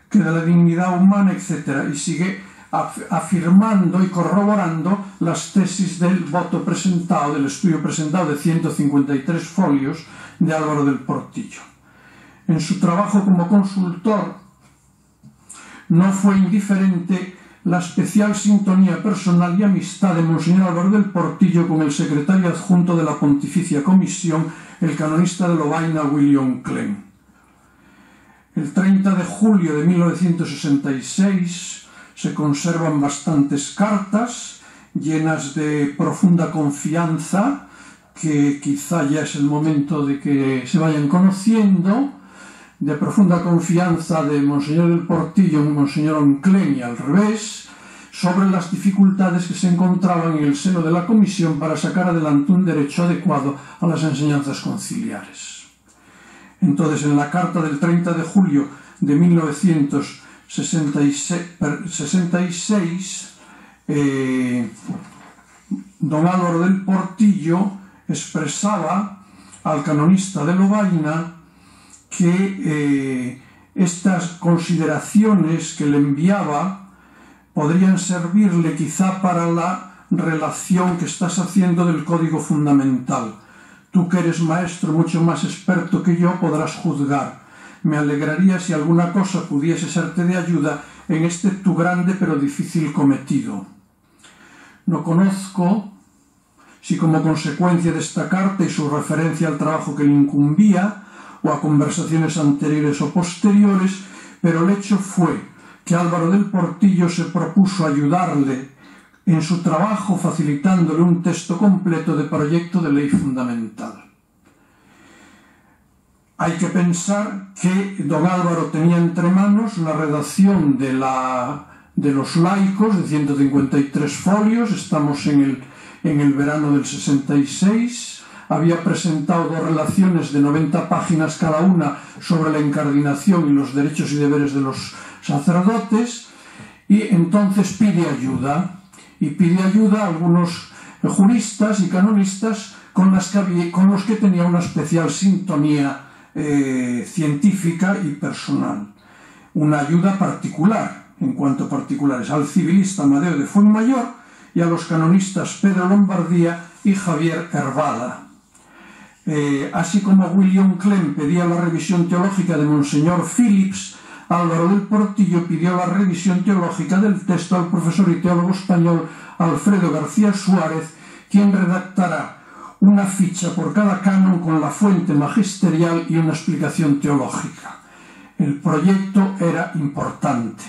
B: que de la dignidad humana, etc. Y sigue afirmando y corroborando las tesis del voto presentado, del estudio presentado de 153 folios de Álvaro del Portillo. En su trabajo como consultor no fue indiferente la especial sintonía personal y amistad de Monseñor Álvaro del Portillo con el secretario adjunto de la Pontificia Comisión, el canonista de Lovaina William Klein. El 30 de julio de 1966, se conservan bastantes cartas llenas de profunda confianza, que quizá ya es el momento de que se vayan conociendo, de profunda confianza de Monseñor del Portillo y Monseñor Onclen y al revés, sobre las dificultades que se encontraban en el seno de la Comisión para sacar adelante un derecho adecuado a las enseñanzas conciliares. Entonces, en la carta del 30 de julio de 1900 66, eh, don Álvaro del Portillo expresaba al canonista de Lobaina que eh, estas consideraciones que le enviaba podrían servirle quizá para la relación que estás haciendo del código fundamental. Tú que eres maestro mucho más experto que yo podrás juzgar. Me alegraría si alguna cosa pudiese serte de ayuda en este tu grande pero difícil cometido. No conozco si como consecuencia de esta carta y su referencia al trabajo que le incumbía, o a conversaciones anteriores o posteriores, pero el hecho fue que Álvaro del Portillo se propuso ayudarle en su trabajo facilitándole un texto completo de proyecto de ley fundamental. Hay que pensar que don Álvaro tenía entre manos la redacción de, la, de los laicos de 153 folios, estamos en el, en el verano del 66, había presentado dos relaciones de 90 páginas cada una sobre la incardinación y los derechos y deberes de los sacerdotes y entonces pide ayuda y pide ayuda a algunos juristas y canonistas con, los que tenía una especial sintonía eh, científica y personal. Una ayuda particular, en cuanto particulares, al civilista Amadeo de Fuenmayor y a los canonistas Pedro Lombardía y Javier Hervada. Eh, así como William Clem pedía la revisión teológica de Monseñor Phillips, Álvaro del Portillo pidió la revisión teológica del texto al profesor y teólogo español Alfredo García Suárez, quien redactará una ficha por cada canon con la fuente magisterial y una explicación teológica. El proyecto era importante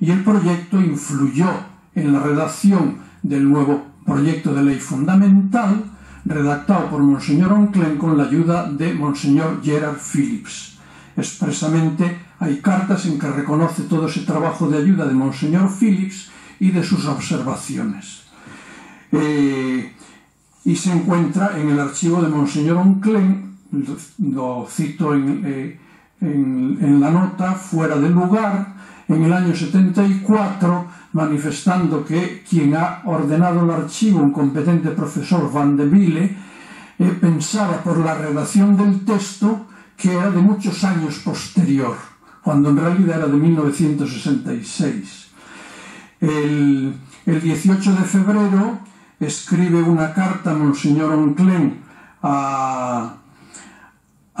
B: y el proyecto influyó en la redacción del nuevo proyecto de ley fundamental redactado por Monseñor Onclen con la ayuda de Monseñor Gerard Phillips. Expresamente hay cartas en que reconoce todo ese trabajo de ayuda de Monseñor Phillips y de sus observaciones. Eh, y se encuentra en el archivo de Monseñor Onclen, lo cito en, eh, en, la nota, fuera de lugar, en el año 74 manifestando que quien ha ordenado el archivo, un competente profesor Van de Ville, eh, pensaba por la redacción del texto que era de muchos años posterior, cuando en realidad era de 1966. El, el 18 de febrero escribe una carta Monseñor Onclen a,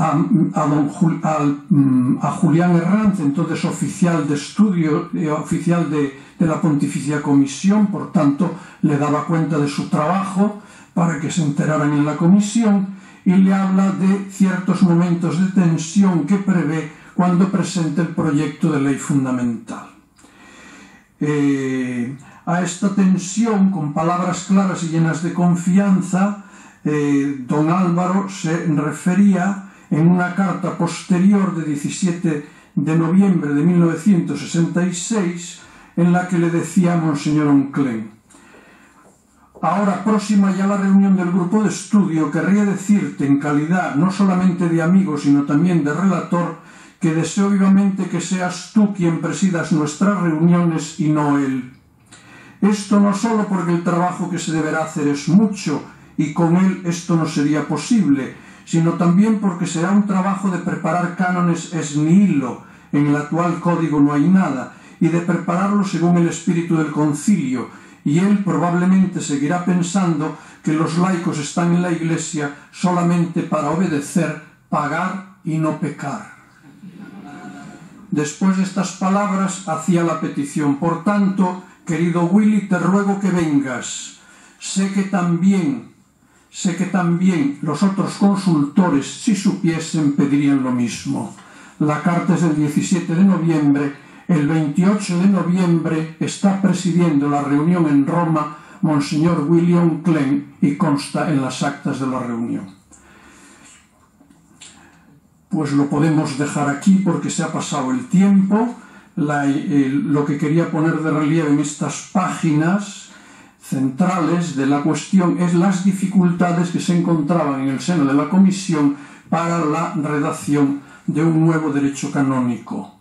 B: a, mm, a, Julián Herranz, entonces oficial de estudio, eh, oficial de, de, la Pontificia Comisión, por tanto le daba cuenta de su trabajo para que se enteraran en la comisión y le habla de ciertos momentos de tensión que prevé cuando presente el proyecto de ley fundamental. Eh, a esta tensión, con palabras claras y llenas de confianza, eh, don Álvaro se refería en una carta posterior de 17 de noviembre de 1966 en la que le decía a Monseñor Onclen Ahora próxima ya la reunión del grupo de estudio, querría decirte en calidad no solamente de amigo, sino también de relator, que deseo vivamente que seas tú quien presidas nuestras reuniones y no él. Esto no solo porque el trabajo que se deberá hacer es mucho, y con él esto no sería posible, sino también porque será un trabajo de preparar cánones es nihilo, en el actual código no hay nada, y de prepararlo según el espíritu del concilio, y él probablemente seguirá pensando que los laicos están en la Iglesia solamente para obedecer, pagar y no pecar. Después de estas palabras hacía la petición, por tanto, querido Willy, te ruego que vengas. Sé que también Sé que también los otros consultores, si supiesen, pedirían lo mismo. La carta es del 17 de noviembre. El 28 de noviembre está presidiendo la reunión en Roma Monseñor William Klein y consta en las actas de la reunión. Pues lo podemos dejar aquí porque se ha pasado el tiempo. Eh, lo que quería poner de relieve en estas páginas centrales de la cuestión es las dificultades que se encontraban en el seno de la Comisión para la redacción de un nuevo derecho canónico.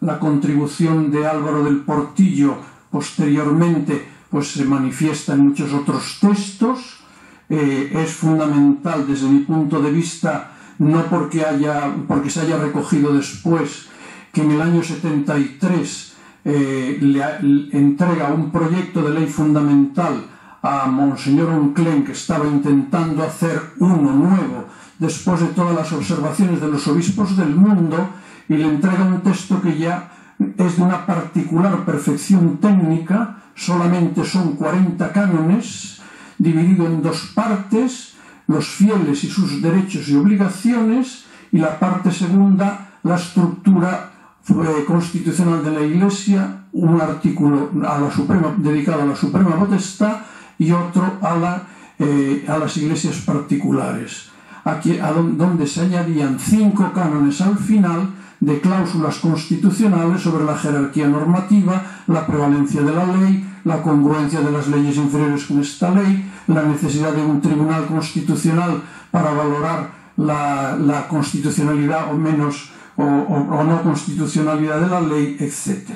B: La contribución de Álvaro del Portillo posteriormente pues se manifiesta en muchos otros textos, eh, es fundamental desde mi punto de vista, no porque, haya, porque se haya recogido después, que en el año 73 eh, le, entrega un proyecto de ley fundamental a Monseñor Unclen, que estaba intentando hacer uno nuevo después de todas las observaciones de los obispos del mundo, y le entrega un texto que ya es de una particular perfección técnica, solamente son 40 cánones, dividido en dos partes, los fieles y sus derechos y obligaciones, y la parte segunda, la estructura constitucional de la Iglesia, un artículo a la Suprema, dedicado a la Suprema Potestad y otro a, eh, las iglesias particulares, aquí, a donde se añadían cinco cánones al final de cláusulas constitucionales sobre la jerarquía normativa, la prevalencia de la ley, la congruencia de las leyes inferiores con esta ley, la necesidad de un tribunal constitucional para valorar la constitucionalidad o menos o, no constitucionalidad de la ley, etc.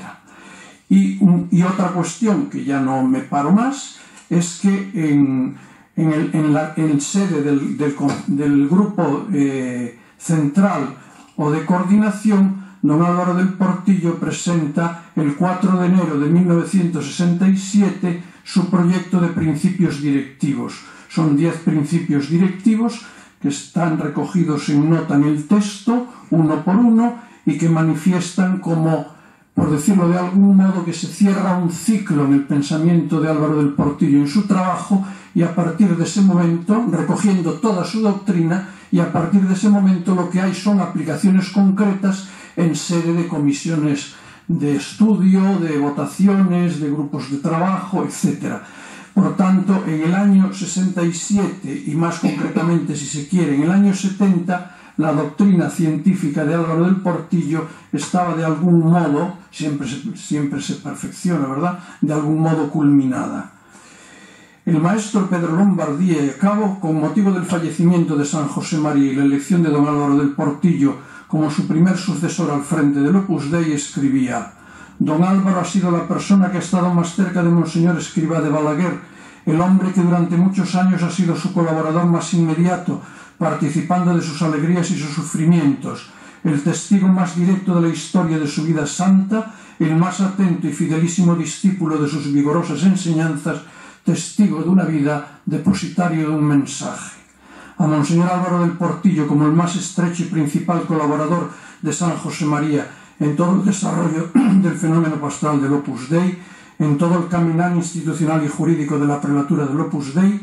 B: Y, otra cuestión que ya no me paro más es que en, el, la en sede del grupo eh, central o de coordinación, don Álvaro del Portillo presenta el 4 de enero de 1967 su proyecto de principios directivos. Son 10 principios directivos que están recogidos en nota en el texto, uno por uno, y que manifiestan como, por decirlo de algún modo, que se cierra un ciclo en el pensamiento de Álvaro del Portillo en su trabajo y a partir de ese momento, recogiendo toda su doctrina, y a partir de ese momento lo que hay son aplicaciones concretas en sede de comisiones de estudio, de votaciones, de grupos de trabajo, etc. Por tanto, en el año 67 y más concretamente, si se quiere, en el año 70, la doctrina científica de Álvaro del Portillo estaba de algún modo, siempre se, siempre se perfecciona, ¿verdad?, de algún modo culminada. El maestro Pedro Lombardía y Cabo, con motivo del fallecimiento de San José María y la elección de don Álvaro del Portillo como su primer sucesor al frente del Opus Dei, escribía Don Álvaro ha sido la persona que ha estado más cerca de Monseñor Escribá de Balaguer, el hombre que durante muchos años ha sido su colaborador más inmediato, participando de sus alegrías y sus sufrimientos, el testigo más directo de la historia de su vida santa, el más atento y fidelísimo discípulo de sus vigorosas enseñanzas, testigo de una vida, depositario de un mensaje. A Monseñor Álvaro del Portillo, como el más estrecho y principal colaborador de San José María en todo el desarrollo del fenómeno pastoral del Opus Dei, en todo el caminar institucional y jurídico de la prelatura del Opus Dei,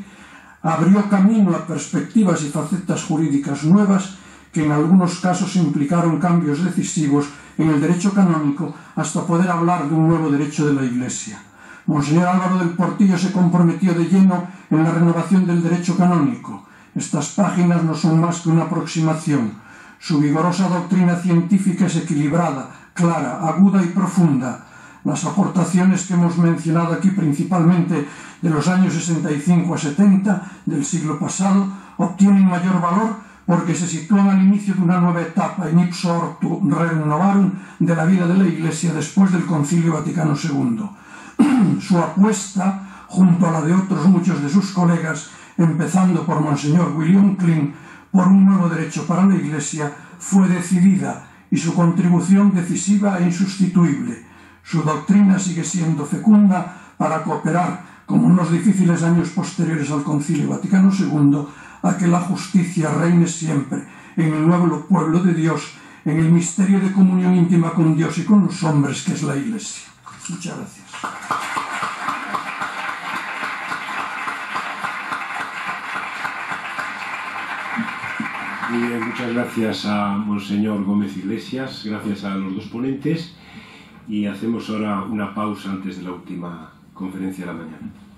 B: abrió camino a perspectivas y facetas jurídicas nuevas que en algunos casos implicaron cambios decisivos en el derecho canónico hasta poder hablar de un nuevo derecho de la Iglesia. Monseñor Álvaro del Portillo se comprometió de lleno en la renovación del derecho canónico. Estas páginas no son más que una aproximación. Su vigorosa doctrina científica es equilibrada, clara, aguda y profunda. Las aportaciones que hemos mencionado aquí, principalmente de los años 65 a 70 del siglo pasado, obtienen mayor valor porque se sitúan al inicio de una nueva etapa in ipso ortu renovarum de la vida de la Iglesia después del Concilio Vaticano II su apuesta, junto a la de otros muchos de sus colegas, empezando por Monseñor William Klein, por un nuevo derecho para la Iglesia, fue decidida y su contribución decisiva e insustituible. Su doctrina sigue siendo fecunda para cooperar, como en los difíciles años posteriores al Concilio Vaticano II, a que la justicia reine siempre en el nuevo pueblo de Dios, en el misterio de comunión íntima con Dios y con los hombres que es la Iglesia. Muchas gracias.
A: Bien, muchas gracias a Monseñor Gómez Iglesias, gracias a los dos ponentes y hacemos ahora una pausa antes de la última conferencia de la mañana.